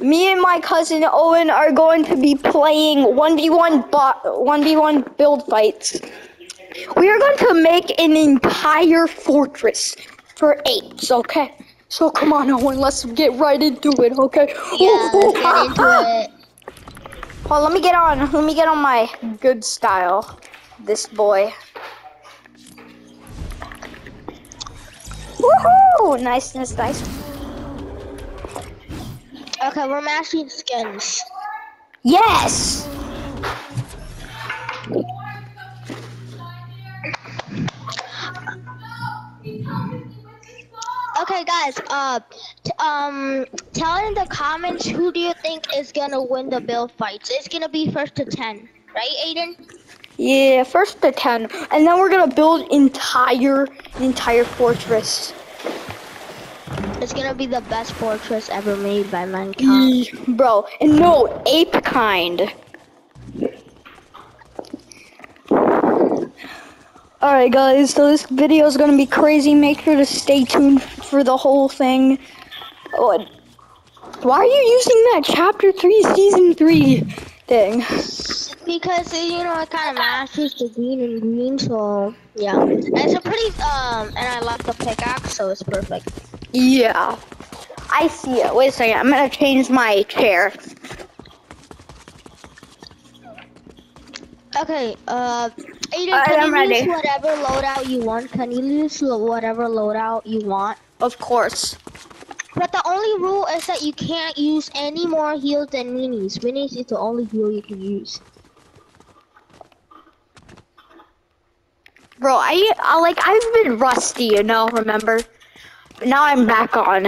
me and my cousin Owen are going to be playing 1v1 bot 1v1 build fights. We are going to make an entire fortress for apes, okay? So come on, Owen, let's get right into it, okay? Yeah, let's get into it. Well, let me get on. Let me get on my good style. This boy. Woohoo! Nice, nice, nice. Okay, we're mashing skins. Yes! Okay, guys. Uh, t- um, tell in the comments who do you think is gonna win the build fights. It's gonna be first to ten, right, Aiden? Yeah, first to 10. And then we're gonna build entire, entire fortress. It's gonna be the best fortress ever made by mankind. Bro, and no, ape kind. Alright guys, so this video is gonna be crazy. Make sure to stay tuned for the whole thing. Oh, why are you using that chapter 3 season 3 thing? Because you know it kind of matches the green and green, so yeah. And it's a pretty um, and I love the pickaxe, so it's perfect. Yeah. I see it. Wait a second, I'm gonna change my chair. Okay, uh, Aiden, Alright, can I'm you ready. use whatever loadout you want? Can you use whatever loadout you want? Of course. But the only rule is that you can't use any more heals than minis. Minis is the only heal you can use. Bro, I, I like I've been rusty, you know, remember? Now I'm back on.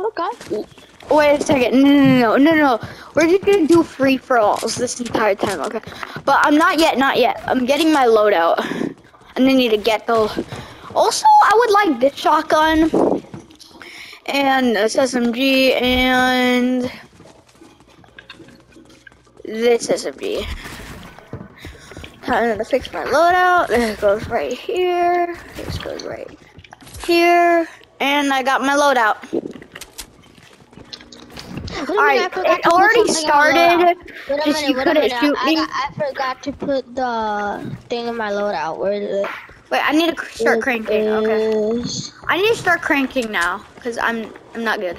Okay. Wait a second. No, no, no, no, no. We're just gonna do free for alls this entire time, okay? But I'm not yet, not yet. I'm getting my loadout. And I need to get the. Also, I would like this shotgun and this SMG and this SMG. Time to fix my loadout. This goes right here. This goes right here. And I got my loadout. Alright, I it already something on my started. Wait Just minute, you couldn't shoot I, me. got- I forgot to put the thing in my loadout. Where is it? Wait, I need to start It cranking. Okay. I need to start cranking now, cause I'm I'm not good.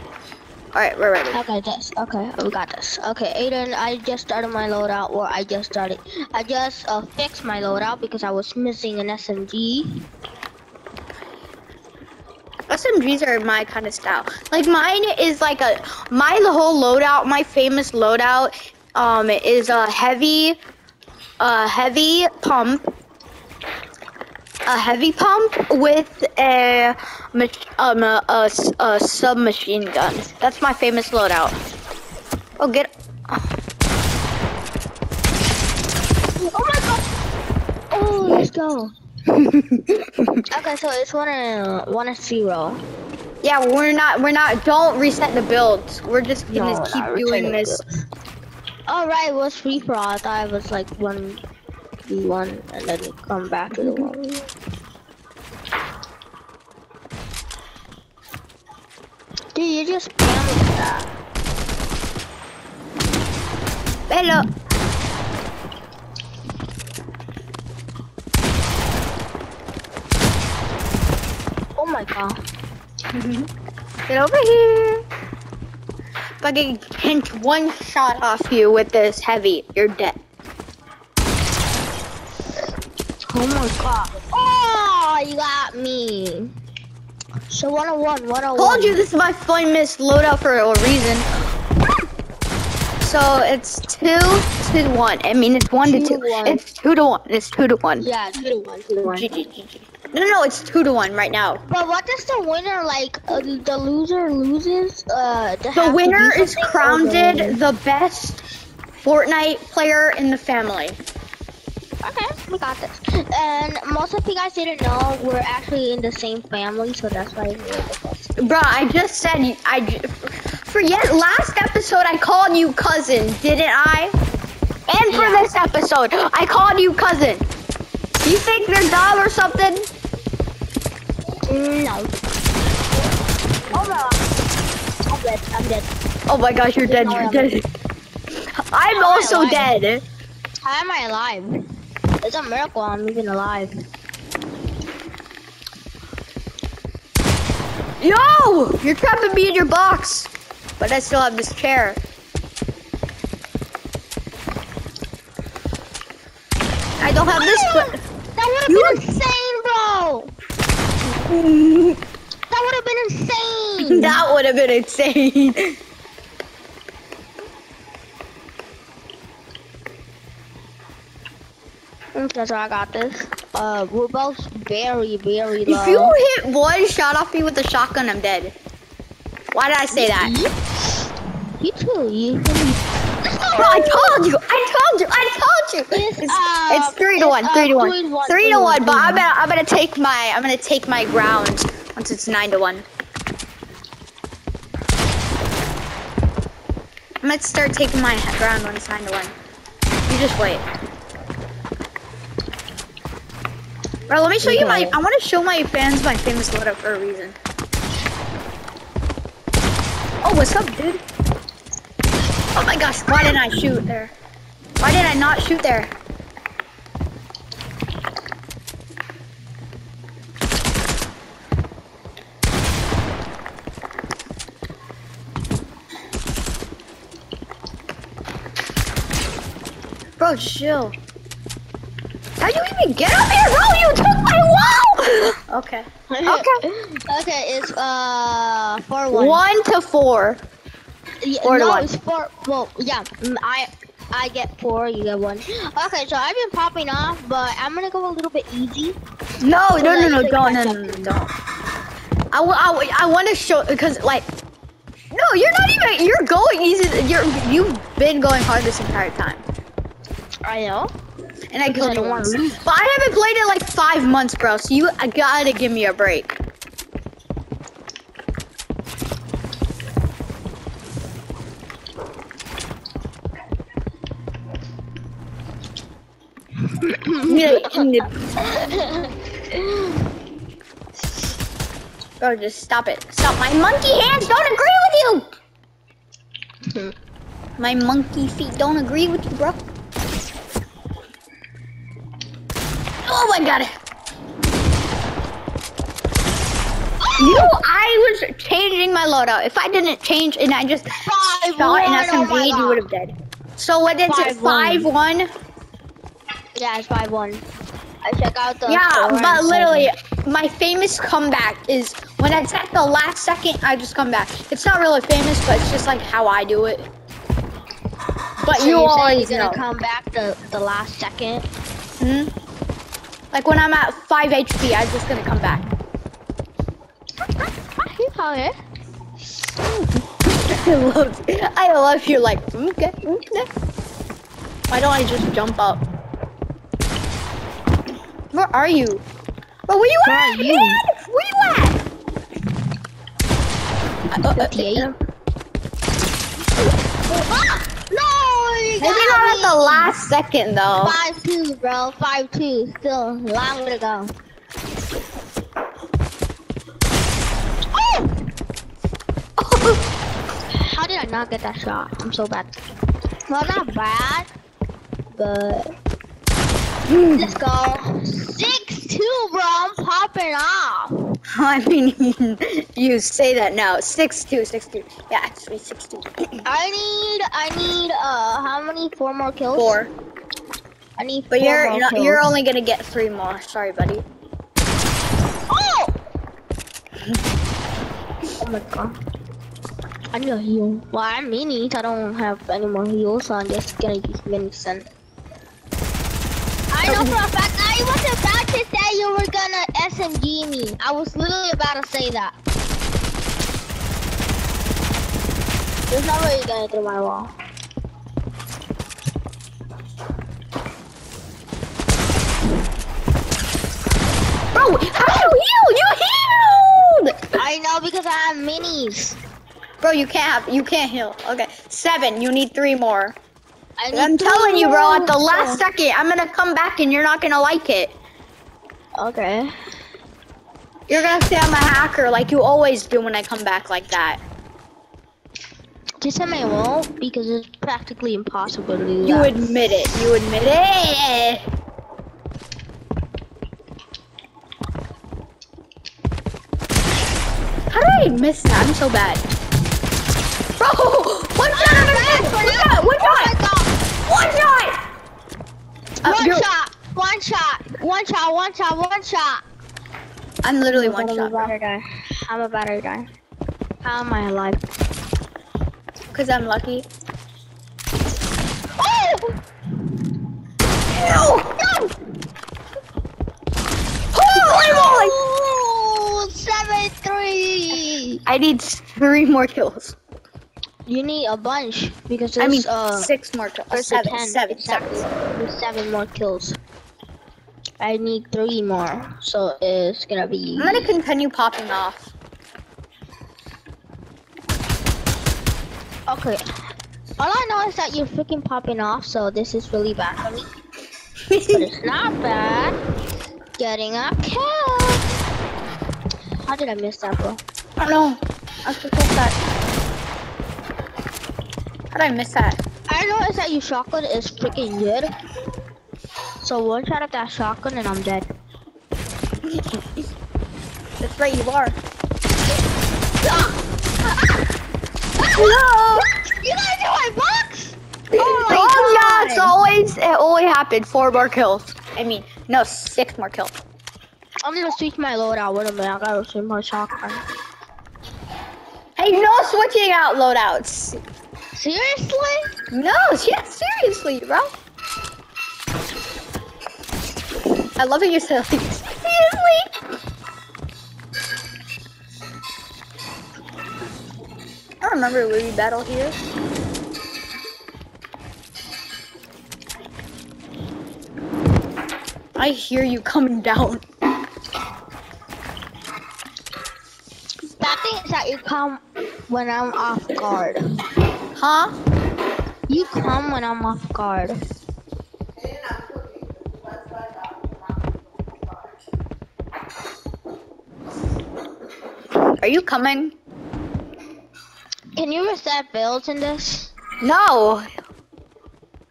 All right, we're ready. Okay, this. Okay, we got this. Okay, Aiden, I just started my loadout, or I just started. I just uh, fixed my loadout because I was missing an SMG. SMGs are my kind of style. Like mine is like a my whole loadout. My famous loadout um is a heavy, a heavy pump. A heavy pump with a, um, a, a, a submachine gun. That's my famous loadout. Oh, get. Oh my god! Oh, let's go. Okay, so it's one and one and zero. Yeah, we're not. We're not. Don't reset the builds. We're just gonna No, keep doing this. All right, it was free for all. I thought it was like one v one, and then come back to the one. Dude, you just spammed that. Hello. Get over here. If I can pinch one shot off you with this heavy, you're dead. Oh my god. Oh, you got me. So 101, 101. Told you this is my famous loadout for a reason. So it's two to one. I mean, it's one Two to two. one. It's two to one. It's two to one. Yeah, 2 to 1, 2 to 1. GG, GG. No, no, no, it's two to one right now. But what does the winner like? Uh, the loser loses. Uh, The winner is crowned the best Fortnite player in the family. Okay, we got this. And most of you guys didn't know we're actually in the same family, so that's why we're. Bruh, I just said I for yet last episode I called you cousin, didn't I? And for Yeah. this episode, I called you cousin. You think they're dumb or something? No. Oh no. dead. I'm dead. Oh my gosh, you're dead. You're dead. I'm How also dead. How am I alive? It's a miracle I'm even alive. Yo! You're trapping me in your box. But I still have this chair. I don't have this, but That would have been insane, bro. That would have been insane. that would have been insane. Okay, so I got this. Uh, we're both very, very low. If you hit one shot off me with a shotgun, I'm dead. Why did I say that? You too. You. Bro, I told you. I told you. I told you. It's, It's, uh, it's three to it's, one. uh, Three to one. three to one, Three three to to one. one, But I'm gonna I'm gonna take my I'm gonna take my ground once it's nine to one. I'm gonna start taking my ground when it's nine to one. You just wait. Bro, let me show you my. I want to show my fans my famous loadout for a reason. Oh, what's up, dude? Oh my gosh, why didn't I shoot there? Why did I not shoot there? Bro, chill. How do you even get up here, bro? You took my wall! Okay. Okay. okay, it's uh four one. One to four. Yeah, four to no, one. it's four. Well, yeah, mm, I I get four, you get one. Okay, so I've been popping off, but I'm gonna go a little bit easy. No, no, no, no, take don't, no, no, no, don't. I, I, I want to show because like, no, you're not even. You're going easy. You're you've been going hard this entire time, I know. and I killed you once. But I haven't played it like five months, bro. So you I gotta give me a break. Bro, oh, just stop it. Stop. My monkey hands don't agree with you. My monkey feet don't agree with you, bro. Oh my god. Oh! You, I was changing my loadout. If I didn't change and I just Five shot an one, oh SMG, you oh. would have dead. So what is it? Five one. Five one? Yeah, it's five one. I check out the. Yeah, but literally, my famous comeback is when it's at the last second, I just come back. It's not really famous, but it's just like how I do it. But So you you're always you're gonna come back the the last second. Hmm? Like when I'm at 5 HP, I'm just gonna come back. Okay. I love, I love you like, okay, okay. Why don't I just jump up? Where are you? Bro, where you Where at, are you? man? Where you at? Uh, uh, uh, 58. uh, Ah! No, you Maybe got not at the last second though. Five two, bro. Five two. Still a long way to go. Oh! How did I not get that shot? I'm so bad. Well, not bad, but let's go. Six two, bro. I'm popping off. I mean, you say that now. Six two, six two. Yeah, actually six two. I need, I need, uh, how many? Four more kills. Four. I need. But four you're more not, you're only gonna get three more. Sorry, buddy. Oh! oh my god. I need a heal. Well, I'm minis. I don't have any more heals, so I'm just gonna use Vincent. I know for a fact I was about to say you were gonna SMG me. I was literally about to say that. There's no way you're gonna through my wall. Bro, how you heal? You healed! I know because I have minis. Bro, you can't have, you can't heal. Okay, seven. You need three more. I three telling you, bro. At the last second, I'm gonna come back, and you're not gonna like it. Okay. You're gonna say I'm a hacker, like you always do when I come back like that. Just tell me I won't because it's practically impossible to do You that. admit it. You admit it. How did I miss that? I'm so bad. Bro, one shot on the One shot. One shot. One shot. Uh, One you're- shot, one shot, one shot, one shot. I'm literally one I'm shot, about to die. I'm about to die. How am I alive? Cause I'm lucky. Oh! No. No. Holy moly! Oh, seven three. I need three more kills. You need a bunch because I mean, uh six more kills. seven, seven, seven. There's seven more kills. I need three more, so it's gonna be. I'm gonna continue popping off. Okay. All I know is that you're freaking popping off, so this is really bad for me. But it's not bad. Getting a kill. How did I miss that, bro? I don't know. I supposed that. How did I miss that? I noticed that your shotgun is freaking good. So one shot of that shotgun and I'm dead. That's right, you are. Hello. You guys do my box? Oh, oh yeah, it's always it always happened. Four more kills. I mean, no, six more kills. I'm gonna switch my loadout. Wait a minute, I gotta switch my shotgun. Hey, no switching out loadouts. Seriously? No, yeah, seriously, bro. I love it you're silly. Seriously? I remember we battle here. I hear you coming down. That thing is that you come when I'm off guard. Huh? You come when I'm off guard. Are you coming? Can you reset builds in this? No.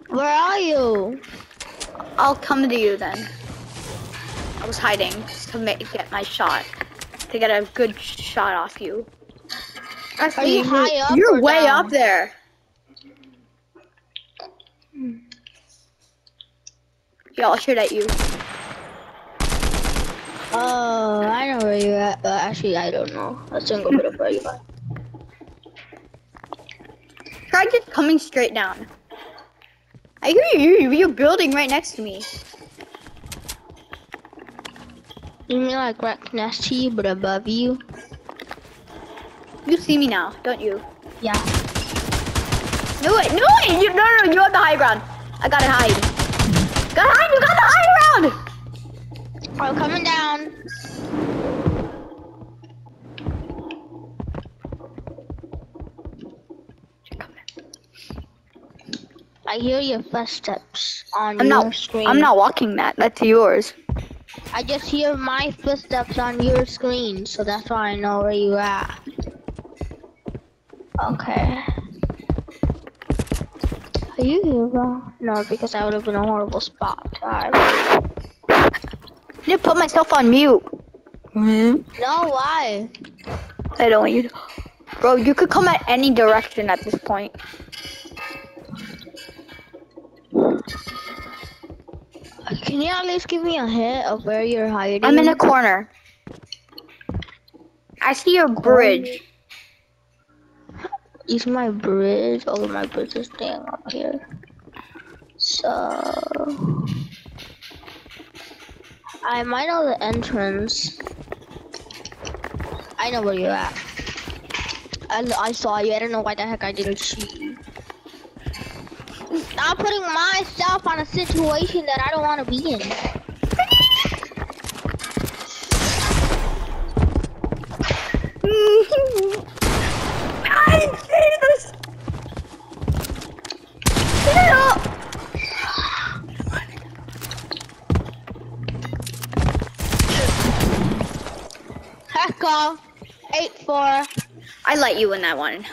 Where are you? I'll come to you then. I was hiding just to make, get my shot. To get a good shot off you. Are you high up You're way down? up there. Yeah, I'll shoot at you. Oh, I know where you're at, but actually I don't know. Let's go bit of where you are. Try just coming straight down. I hear you. You're building right next to me. You mean like right next to you, but above you? You see me now, don't you? Yeah. No way, no way! You, no, no, no, you have the high ground. I gotta hide. Gotta hide, you got the high ground! I'm coming down. I hear your footsteps on I'm your not, screen. I'm not walking that. That's yours. I just hear my footsteps on your screen, so that's why I know where you're at. Okay. Are you here, bro? No, because I would have been a horrible spot to. I need to put myself on mute. Hmm? No, why? I don't want you to. Bro, you could come at any direction at this point. Can you at least give me a hint of where you're hiding? I'm in a corner. I see your bridge. Is my bridge? Oh, my bridge is staying up here. So I might know the entrance. I know where you're at. I, I saw you. I don't know why the heck I didn't shoot you. I'm putting myself on a situation that I don't want to be in. I see this. Get it up. Heck off. Eight four. I let you in that one.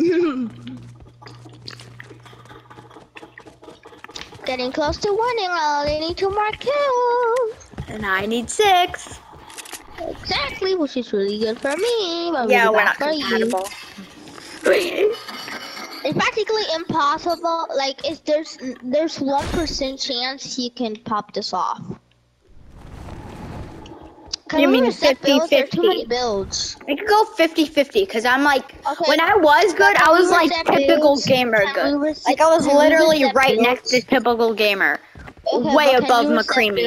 getting close to winning. I only need two more kills. And I need six. Exactly, which is really good for me. But Yeah, really we're not compatible. It's practically impossible. Like, if there's there's one percent chance you can pop this off. 'Cause You mean we set builds, too 50-50? many builds. I could go 50-50 because I'm like, Okay. when I was good, I was like typical builds, gamer 10% good. builds, Like I was 10% literally builds, right next to typical gamer. Okay, Way above McCreamy.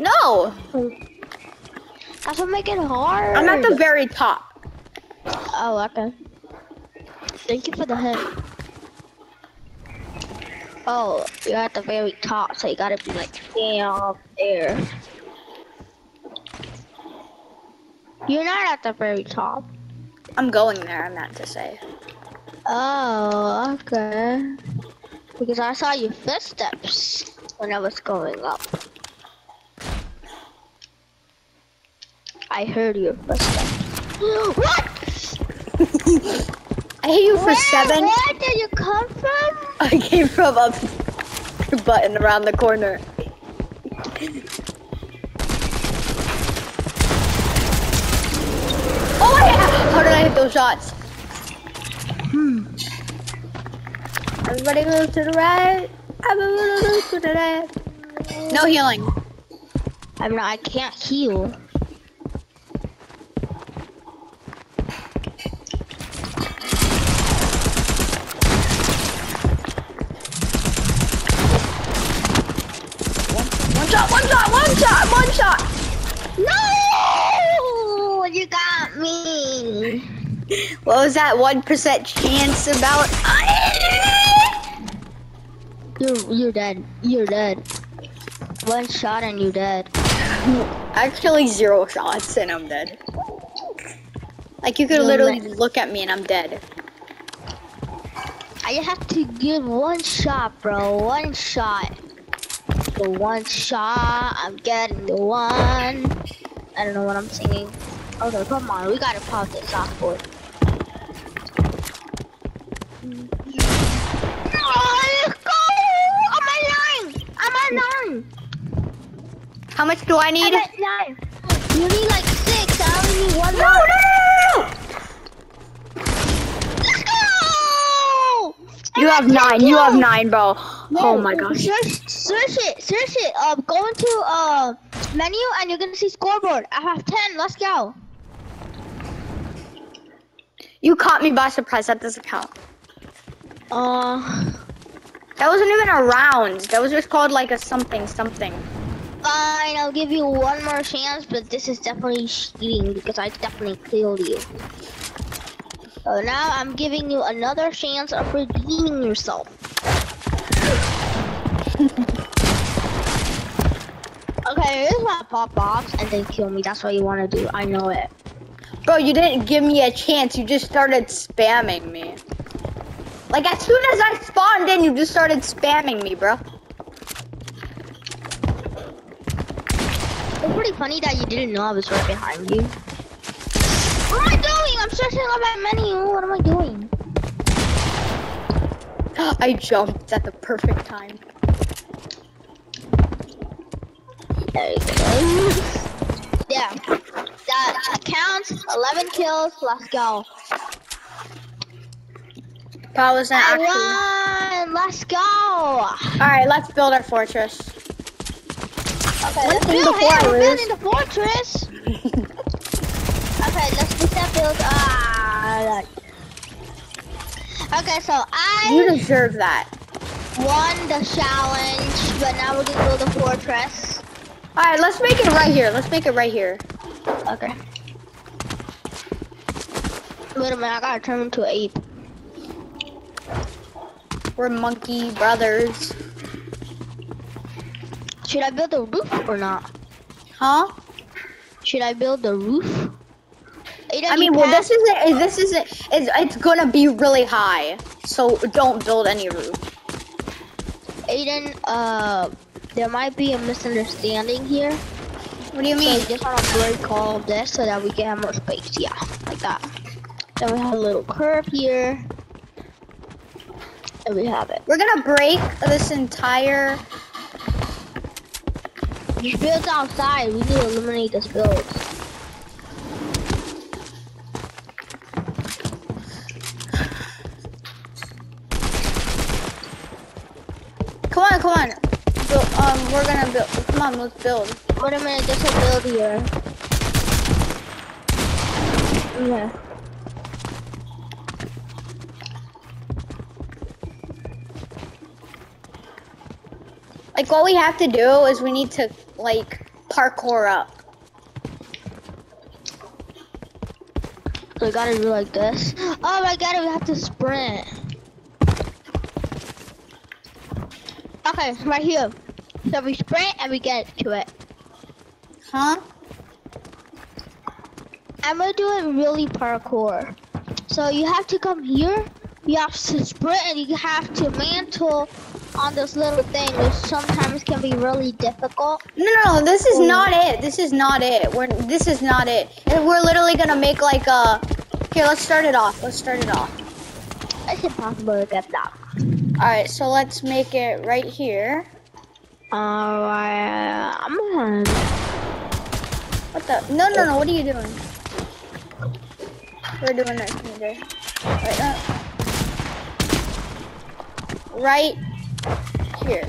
No, That's what make it hard. I'm at the very top. Oh, okay. Thank you for the hint. Oh, you're at the very top, so you gotta be like up there. You're not at the very top. I'm going there. I meant to say. Oh, okay. Because I saw your footsteps when I was going up. I heard your footsteps. what? I hit you for Where, seven. Where did you come from? I came from up button around the corner. Oh yeah! How did I hit those shots? Hmm. Everybody move to the right. Everybody move to the left. No healing. I mean, I can't heal. One shot, one shot, one shot, one shot. No! You got. What was that one percent chance about? You're you're dead. You're dead. One shot and you're dead. Actually, zero shots and I'm dead. Like you could No, literally man. look at me and I'm dead. I have to give one shot, bro. One shot. The one shot. I'm getting the one. I don't know what I'm singing. Okay, come on. We gotta pop this off, boy. How much do I need? I'm nine. You need like six. I only need one No, more. no, no, no, Let's go! no! You have nine. You have nine, bro. Oh my gosh. Search, search it, search it. Um, go into uh menu and you're gonna see scoreboard. I have ten. Let's go. You caught me by surprise. That doesn't count. Uh, That wasn't even a round. That was just called like a something something. Fine. I'll give you one more chance, but this is definitely cheating because I definitely killed you. So now I'm giving you another chance of redeeming yourself. okay, here's my pop box and then kill me. That's what you want to do. I know it. Bro, you didn't give me a chance. You just started spamming me. Like as soon as I spawned in, you just started spamming me, bro. Pretty funny that you didn't know I was right behind you. What am I doing? I'm searching on my menu. What am I doing? I jumped at the perfect time. There you go. yeah. That counts. 11 kills. Let's go. That wasn't actually. I won. Let's go. All right, let's build our fortress. Okay, One let's thing build. before I we're lose. building the fortress. okay, let's reset build. Ah. Okay, so I. You deserve that. won the challenge, but now we're gonna build a fortress. All right, let's make it right here. Let's make it right here. Okay. Wait a minute, I gotta turn into an ape. We're monkey brothers. Should I build a roof or not? Huh? Should I build a roof? I mean, well, this isn't. This isn't. It's, it's gonna be really high, so don't build any roof. Aiden, uh, there might be a misunderstanding here. What do you mean? just want to break all of this so that we can have more space. Yeah, like that. Then we have a little curve here. And we have it. We're gonna break this entire. This build's outside. We need to eliminate this build. Come on, come on. Build, um, we're gonna build. Come on, let's build. Wait a minute, there's a build here. Yeah. Like what we have to do is we need to like parkour up. So we gotta do like this. Oh my god, we have to sprint. Okay, right here. So we sprint and we get to it. Huh? I'm gonna do it really parkour. So you have to come here, you have to sprint and you have to mantle on this little thing, which sometimes can be really difficult. No, no, no. This is Oh. not it. This is not it. We're this is not it. And we're literally gonna make like a. Here, let's start it off. Let's start it off. It's impossible to get that. All right, so let's make it right here. Alright, I'm gonna. What the? No, no, no. What are you doing? We're doing this. Right, right, uh, right here.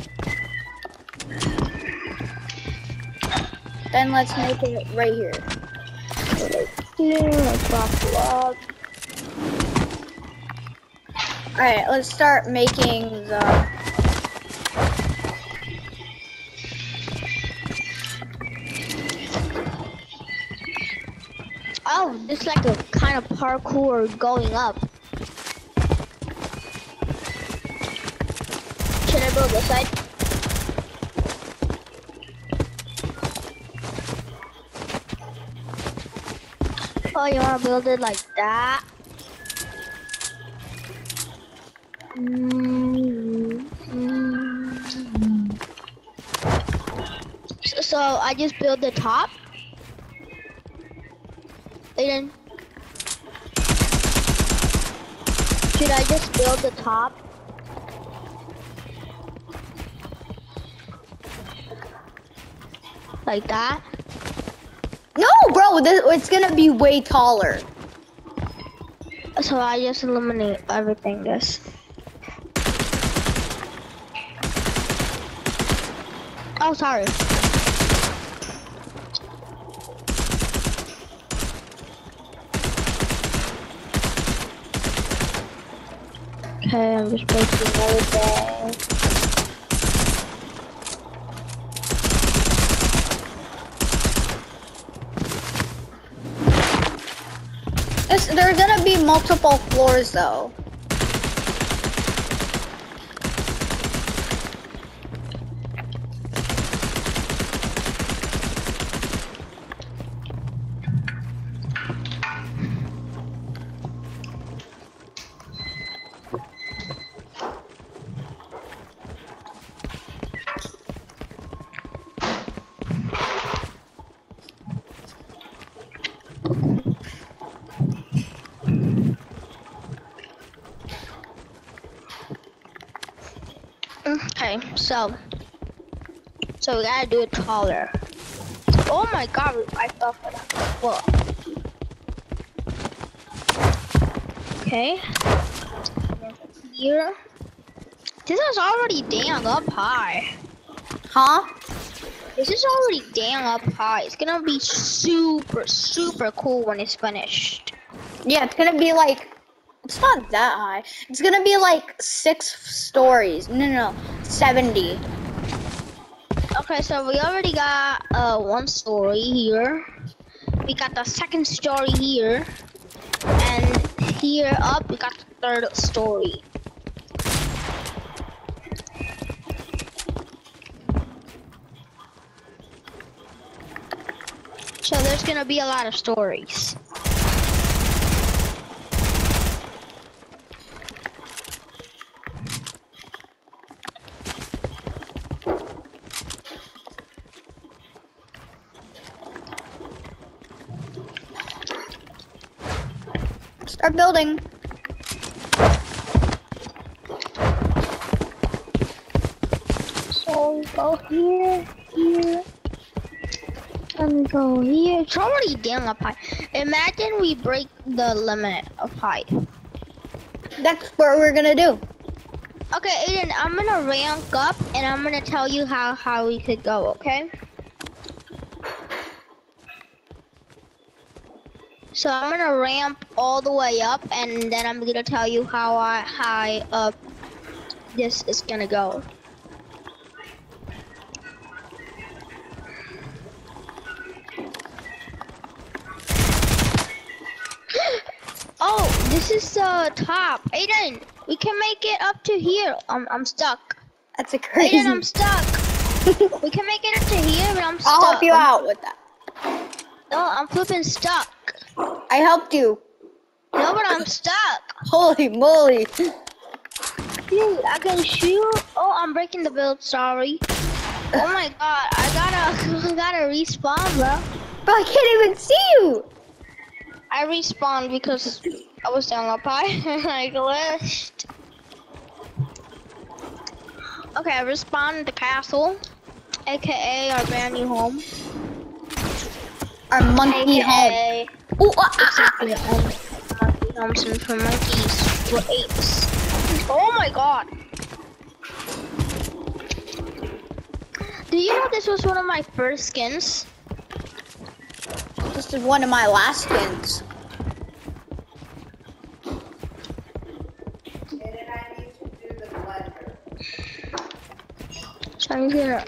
Then let's make it right here. Here, let's drop log. All right, let's start making the. Oh, it's like a kind of parkour going up. This side? Oh, you wanna build it like that? So, so I just build the top. Aiden. Should I just build the top? Like that? No, bro, this, it's gonna be way taller. So I just eliminate everything this. Oh, sorry. Okay, I'm just making everything. Multiple floors though. So so we gotta do it taller. Oh my god, I fell for that. Whoa. Okay. Here. This is already dang up high. Huh? This is already dang up high. It's gonna be super, super cool when it's finished. Yeah, it's gonna be like. It's not that high. It's gonna be like six stories. No, no, no, seventy. Okay, so we already got uh one story here. We got the second story here. And here up we got the third story. So there's gonna be a lot of stories. Our building. So go here, here, and go here. It's already down up high. Imagine we break the limit of height. That's what we're gonna do. Okay, Aiden, I'm gonna rank up and I'm gonna tell you how, how we could go, okay? So I'm gonna ramp all the way up, and then I'm gonna tell you how I high up this is gonna go. oh, this is the top. Aiden, we can make it up to here. I'm I'm stuck. That's a crazy. Aiden, I'm stuck. we can make it up to here, but I'm stuck. I'll help you out with that. No, I'm flipping stuck. I helped you. No, but I'm stuck. Holy moly. Dude, I can shoot. Oh, I'm breaking the build. Sorry. Oh my god, I gotta, I gotta respawn, bro. Bro, I can't even see you. I respawned because I was down up high and I glitched. Okay, I respawned the castle, aka our brand new home. Our monkey Ooh, ah, ah, ah. exactly um, monkey homes for monkeys were apes. Oh my god. Do you know this was one of my first skins? This is one of my last skins. So I'm gonna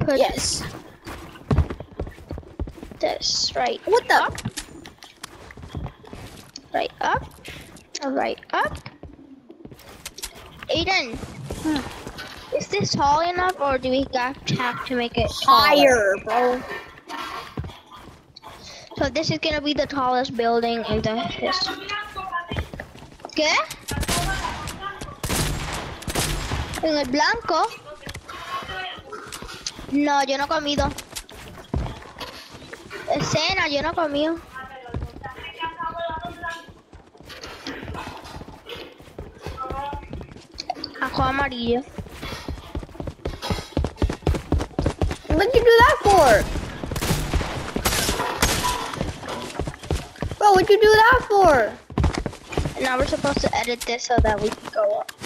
put Yes. This right What the? up, right up, right up. Aiden, Hmm. is this tall enough or do we got have to make it taller? Higher, bro. So this is gonna be the tallest building in the history. ¿Qué? En el blanco. No, yo no he comido. Cena, yo no comido. Ajo amarillo. What'd you do that for? Bro, what'd you do that for? And now we're supposed to edit this so that we can go up.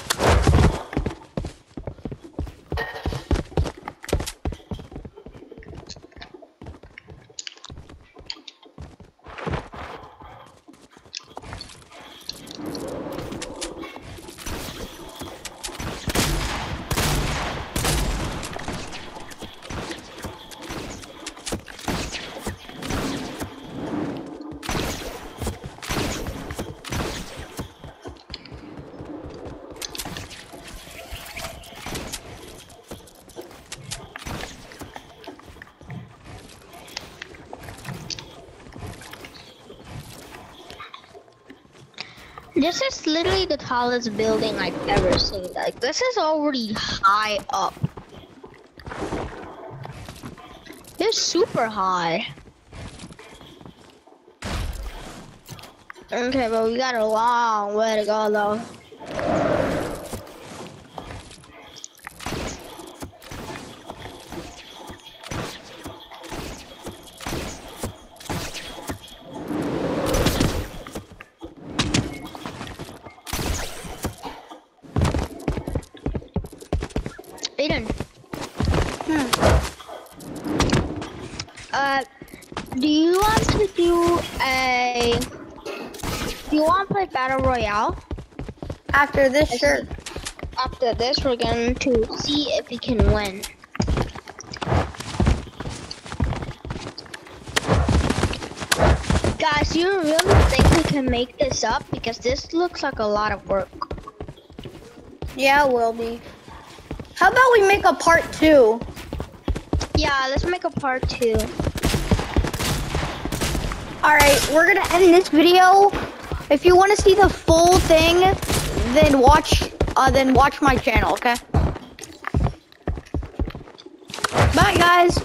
This is literally the tallest building I've ever seen. Like, this is already high up. It's super high. Okay, but we got a long way to go though. A? Do you want to play battle royale? After this I shirt. After this, we're going to see if we can win. Guys, you really think we can make this up? Because this looks like a lot of work. Yeah, it will be. How about we make a part two? Yeah, let's make a part two. Alright, we're gonna end this video. If you wanna see the full thing, then watch uh then watch my channel, okay? Bye guys.